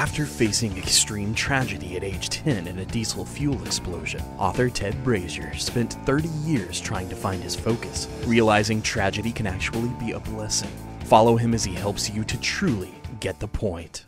After facing extreme tragedy at age 10 in a diesel fuel explosion, author Ted Brasier spent 30 years trying to find his focus, realizing tragedy can actually be a blessing. Follow him as he helps you to truly get the point.